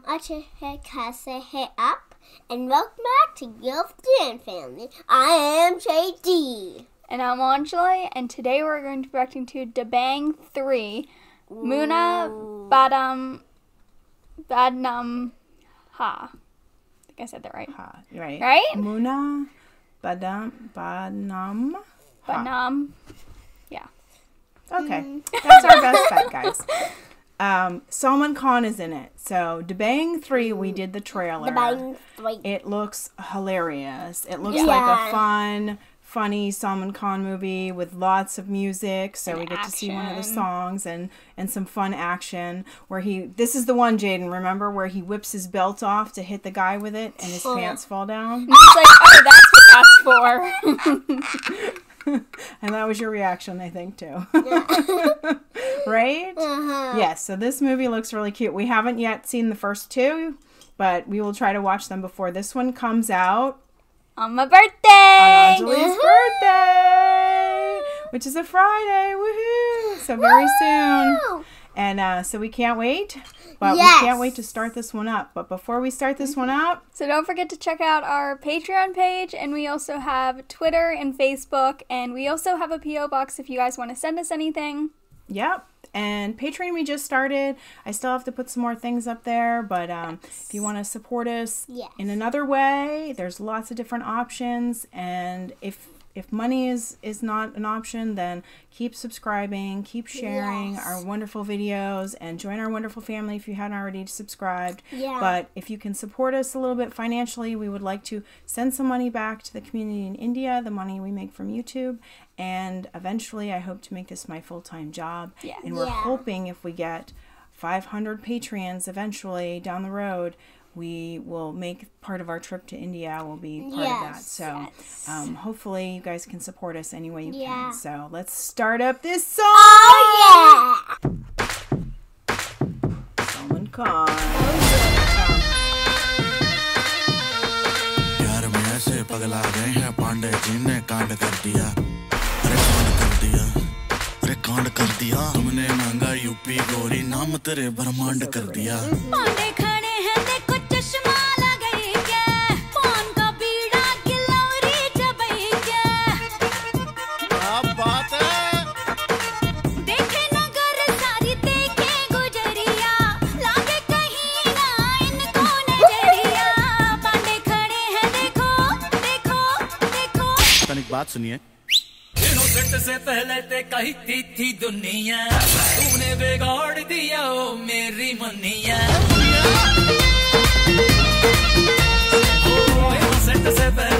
Um, Archer Kasa Hey Up, and welcome back to Gilf Dan Family. I am JD. And I'm Anjali, and today we're going to be reacting to Dabangg 3, Munna Badam Badnaam Ha. I think I said that right. Ha, right? Right? Munna Badam Badnaam. Ha. Badnaam. Yeah. Okay, that's our best bet, guys. Um, Salman Khan is in it. So Dabangg Three, we did the trailer. Dabangg Three. It looks hilarious. It looks Yeah. like a fun, funny Salman Khan movie with lots of music. So And we get to see one of the songs and and some fun action. Where he, this is the one, Jayden. Remember where he whips his belt off to hit the guy with it, and his Oh. pants fall down. It's like, oh, that's what that's for. And that was your reaction, I think, too. right? Uh-huh. Yes, so this movie looks really cute. We haven't yet seen the first two, but we will try to watch them before this one comes out On my birthday! on! Anjali's birthday, which is a Friday. Woohoo! So very soon. And uh, so we can't wait. But Yes. we can't wait to start this one up. But before we start this one up, So don't forget to check out our Patreon page, and we also have Twitter and Facebook, and we also have a P.O. box if you guys want to send us anything. Yep. And Patreon we just started. I still have to put some more things up there, but um, if you want to support us Yes. in another way, there's lots of different options. And if if money is is not an option, then keep subscribing, keep sharing Yes. our wonderful videos, and join our wonderful family if you hadn't already subscribed. Yeah. But if you can support us a little bit financially, we would like to send some money back to the community in India, the money we make from YouTube. And eventually, I hope to make this my full time job. Yeah. And we're Yeah. hoping if we get 500 Patreons eventually down the road, we will make part of our trip to India will be part of that. Yes, So yes. um, hopefully, you guys can support us any way you Yeah. can. So let's start up this song. Oh yeah! Salman Khan. प्यार में ऐसे पगला गए हैं पांडे जी ने कांड कर दिया अरे कांड कर दिया अरे कांड कर दिया तुमने मांगा यूपी गोरी नाम तेरे ब्रह्मांड कर दिया पांडे बात सुनिए। से पहले ते कही थी थी दुनिया। तूने बिगाड़ दिया, ओ मेरी मनिया। से पहले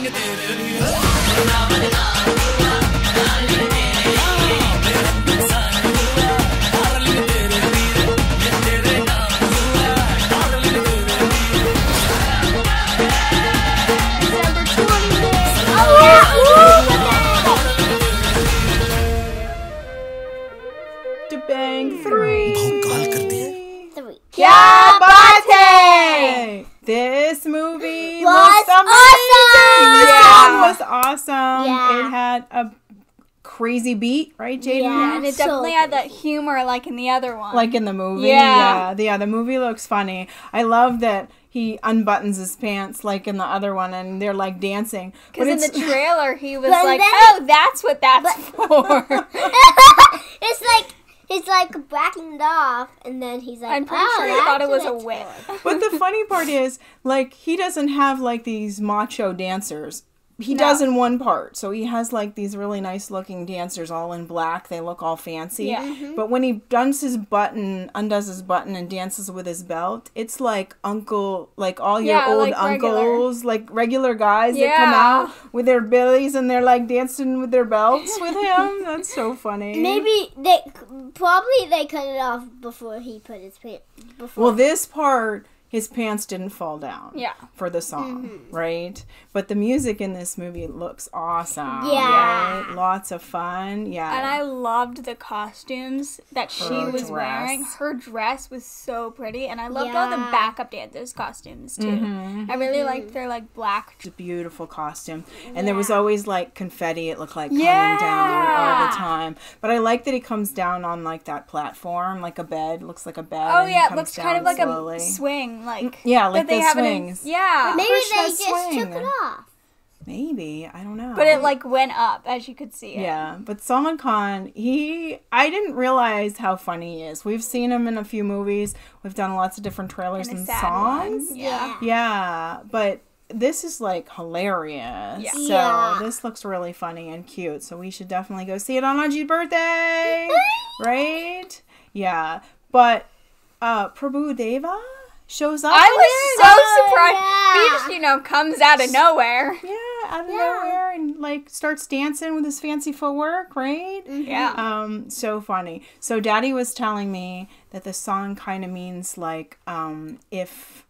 गाएँगे तेरे लिए। Awesome. Yeah. song was awesome. Yeah. It had a crazy beat, right, Jayden? Yeah. and it So definitely had that humor like in the other one. Like in the movie. Yeah. yeah. Yeah, the movie looks funny. I love that he unbuttons his pants like in the other one and they're like dancing. because in the trailer he was like, then- "Oh, that's what that's for." it's like he's like backing it off, and then he's like, I'm pretty oh, sure he thought it was a what whip. But the funny part is, like, he doesn't have like these macho dancers. He No. does in one part. So he has like these really nice looking dancers all in black. They look all fancy. Yeah. Mm-hmm. But when he does his button, undoes his button and dances with his belt, it's like uncle, like all your Yeah, old like regular. uncles, like regular guys that come out with their billies and they're like dancing with their belts with him. That's so funny. Maybe they probably they cut it off before he put his pants. Before. Well, this part, his pants didn't fall down. Yeah. For the song, right? But the music in this movie looks awesome. Yeah. right? Lots of fun. Yeah. And I loved the costumes that she Her was wearing. Her dress was so pretty, and I loved all the backup dancers' costumes too. Mm-hmm. I really liked their like black. It's a beautiful costume. And there was always like confetti, it looked like coming Yeah. down all the time. But I like that it comes down on like that platform, like a bed. Looks like a bed. Oh yeah, it looks kind of like slowly. a swing, like Yeah, like that they the have it in- swings. yeah, maybe Push they that just swing. took it off. Maybe. I don't know. but it like went up as you could see it. Yeah, but Salman Khan, he I didn't realize how funny he is. We've seen him in a few movies. We've done lots of different trailers And and, songs. one. Yeah. Yeah, but this is like hilarious. Yeah. So Yeah. this looks really funny and cute. So we should definitely go see it on Aji's birthday. right? Yeah. But uh Prabhu Deva shows up. I in was so Oh, surprised. yeah. He just, you know, comes out of nowhere. Yeah, out of nowhere and like starts dancing with his fancy footwork, right? Yeah. Um, so funny. So daddy was telling me that the song kind of means like um if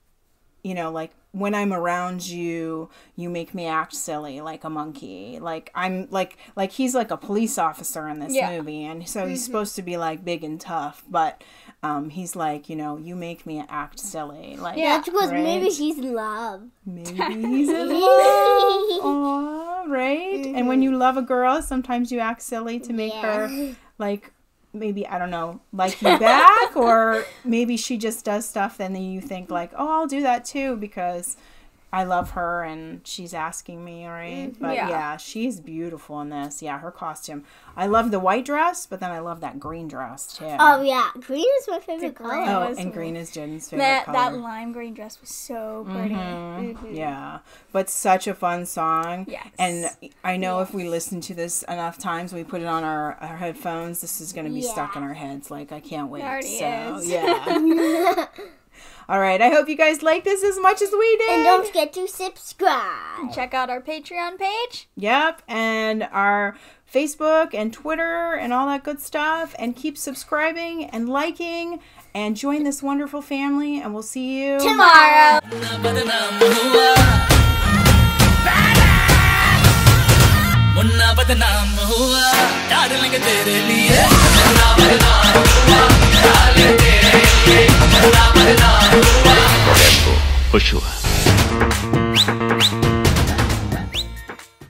you know, like when I'm around you, you make me act silly like a monkey. Like I'm like like he's like a police officer in this Yeah. movie and so he's supposed to be like big and tough, but um he's like, you know, you make me act silly. Like Yeah. That's because right? maybe he's in love. Maybe he's in love. Aw, right? And when you love a girl, sometimes you act silly to make her like maybe I don't know, like you back or maybe she just does stuff and then you think like, "Oh, I'll do that too because I love her and she's asking me, right? Mm-hmm. But Yeah. yeah. she's beautiful in this. Yeah, her costume. I love the white dress, but then I love that green dress too. Oh yeah, green is my favorite green. color. Oh, and the- green is Jen's favorite That color. that lime green dress was so mm-hmm. pretty. Mm-hmm. mm-hmm. Yeah, but such a fun song. Yes. And I know if we listen to this enough times, we put it on our, our headphones, this is going to be stuck in our heads. Like, I can't wait. already so, is. yeah. All right. I hope you guys like this as much as we did. And don't forget to subscribe. Check out our Patreon page. Yep. And our Facebook and Twitter and all that good stuff. And keep subscribing and liking and join this wonderful family. And we'll see you Tomorrow. बदनाम हुआ मुन्ना बदनाम हुआ darling तेरे लिए मुन्ना बदनाम Rambo खुश हुआ